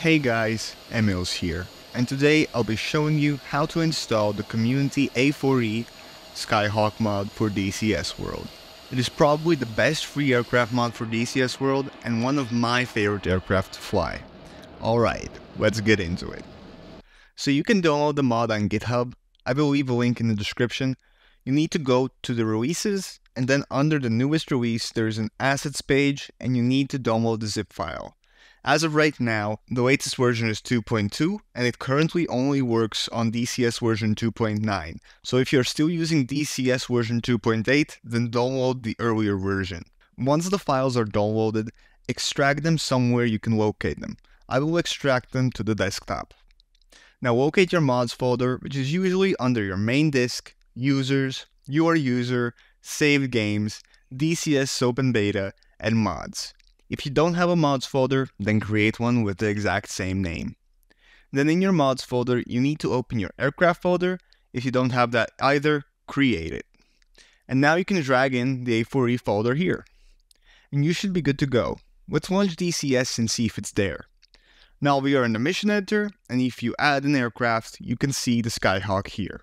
Hey guys, Emils here, and today I'll be showing you how to install the Community A4E Skyhawk mod for DCS World. It is probably the best free aircraft mod for DCS World and one of my favorite aircraft to fly. Alright, let's get into it. So you can download the mod on GitHub, I will leave a link in the description. You need to go to the releases and then under the newest release there's an assets page and you need to download the zip file. As of right now, the latest version is 2.2 and it currently only works on DCS version 2.9. So if you're still using DCS version 2.8, then download the earlier version. Once the files are downloaded, extract them somewhere you can locate them. I will extract them to the desktop. Now locate your mods folder, which is usually under your main disk, users, your user, saved games, DCS Open Beta, and mods. If you don't have a mods folder, then create one with the exact same name. Then in your mods folder, you need to open your aircraft folder. If you don't have that either, create it. And now you can drag in the A4E folder here. And you should be good to go. Let's launch DCS and see if it's there. Now we are in the mission editor, and if you add an aircraft, you can see the Skyhawk here.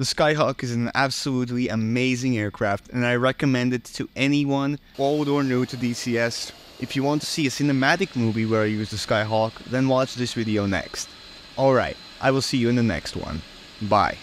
The Skyhawk is an absolutely amazing aircraft, and I recommend it to anyone, old or new to DCS, if you want to see a cinematic movie where I use the Skyhawk, then watch this video next. Alright, I will see you in the next one. Bye.